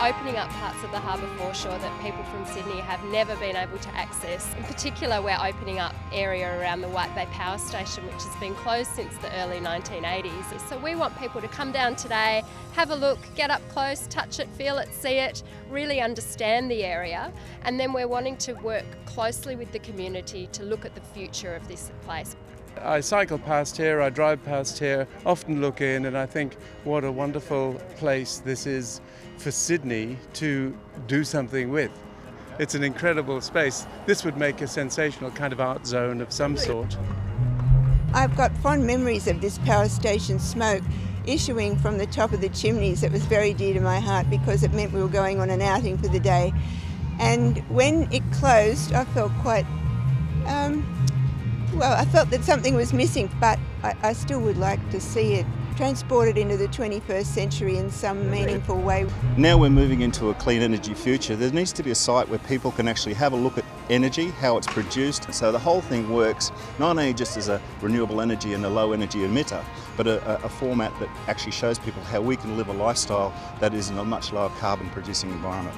opening up parts of the harbour foreshore that people from Sydney have never been able to access. In particular, we're opening up area around the White Bay Power Station, which has been closed since the early 1980s. So we want people to come down today, have a look, get up close, touch it, feel it, see it, really understand the area, and then we're wanting to work closely with the community to look at the future of this place. I cycle past here, I drive past here, often look in, and I think what a wonderful place this is for Sydney to do something with. It's an incredible space. This would make a sensational kind of art zone of some sort. I've got fond memories of this power station smoke issuing from the top of the chimneys. It was very dear to my heart because it meant we were going on an outing for the day. And when it closed, I felt quite um, well, I felt that something was missing, but I, I, still would like to see it transported into the 21st century in some meaningful way. Now we're moving into a clean energy future. There needs to be a site where people can actually have a look at energy, how it's produced. So the whole thing works not only just as a renewable energy and a low energy emitter, but a, a format that actually shows people how we can live a lifestyle that is in a much lower carbon producing environment.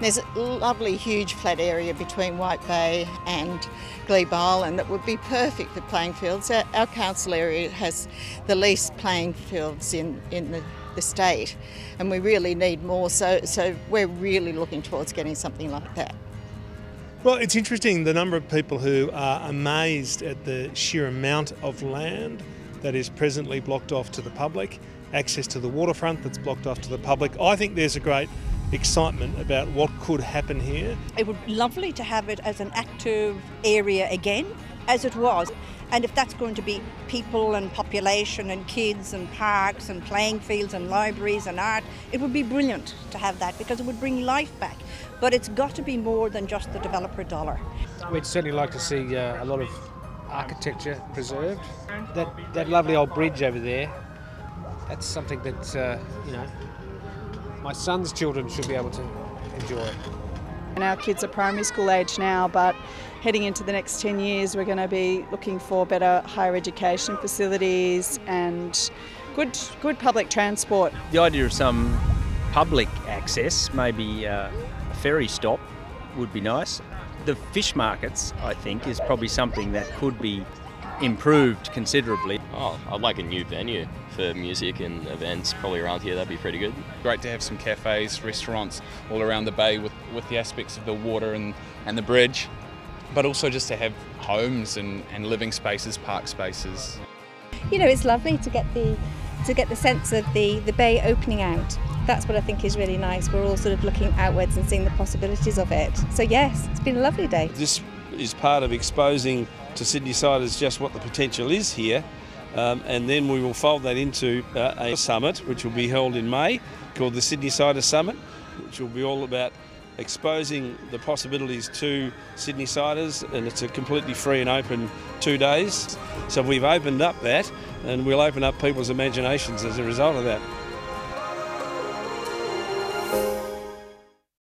There's a lovely huge flat area between White Bay and Glebe Island that would be perfect for playing fields. Our, our council area has the least playing fields in, in the, the state and we really need more so, so we're really looking towards getting something like that. Well, it's interesting the number of people who are amazed at the sheer amount of land that is presently blocked off to the public, access to the waterfront that's blocked off to the public. I think there's a great excitement about what could happen here. It would be lovely to have it as an active area again, as it was. And if that's going to be people and population and kids and parks and playing fields and libraries and art, it would be brilliant to have that because it would bring life back. But it's got to be more than just the developer dollar. We'd certainly like to see uh, a lot of architecture preserved. That, that lovely old bridge over there, that's something that, uh, you know, my son's children should be able to enjoy. And our kids are primary school age now, but heading into the next 10 years, we're going to be looking for better higher education facilities and good, good public transport. The idea of some public access, maybe uh, a ferry stop, would be nice. The fish markets, I think, is probably something that could be improved considerably. Oh, I'd like a new venue for music and events probably around here. That'd be pretty good. Great to have some cafes, restaurants all around the bay with, with the aspects of the water and, and the bridge, but also just to have homes and, and living spaces, park spaces. You know, it's lovely to get the to get the sense of the, the bay opening out. That's what I think is really nice. We're all sort of looking outwards and seeing the possibilities of it. So yes, it's been a lovely day. This is part of exposing to Sydneysiders just what the potential is here. Um, and then we will fold that into uh, a summit which will be held in May called the Sydneysider Summit, which will be all about exposing the possibilities to Sydneysiders and it's a completely free and open two days. So we've opened up that and we'll open up people's imaginations as a result of that.